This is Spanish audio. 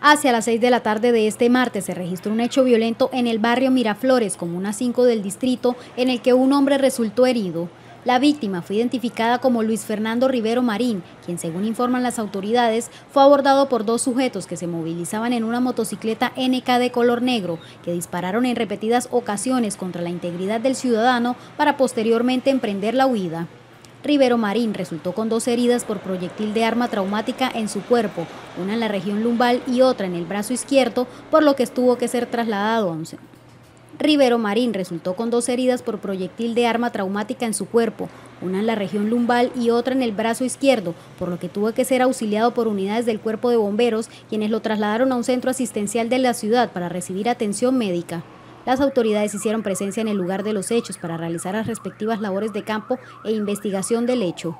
Hacia las 6 de la tarde de este martes se registró un hecho violento en el barrio Miraflores, comuna 5 del distrito, en el que un hombre resultó herido. La víctima fue identificada como Luis Fernando Rivero Marín, quien según informan las autoridades fue abordado por dos sujetos que se movilizaban en una motocicleta NK de color negro, que dispararon en repetidas ocasiones contra la integridad del ciudadano para posteriormente emprender la huida. Rivero Marín resultó con dos heridas por proyectil de arma traumática en su cuerpo, una en la región lumbal y otra en el brazo izquierdo, por lo que estuvo que ser trasladado a un Rivero Marín resultó con dos heridas por proyectil de arma traumática en su cuerpo, una en la región lumbal y otra en el brazo izquierdo, por lo que tuvo que ser auxiliado por unidades del cuerpo de bomberos, quienes lo trasladaron a un centro asistencial de la ciudad para recibir atención médica. Las autoridades hicieron presencia en el lugar de los hechos para realizar las respectivas labores de campo e investigación del hecho.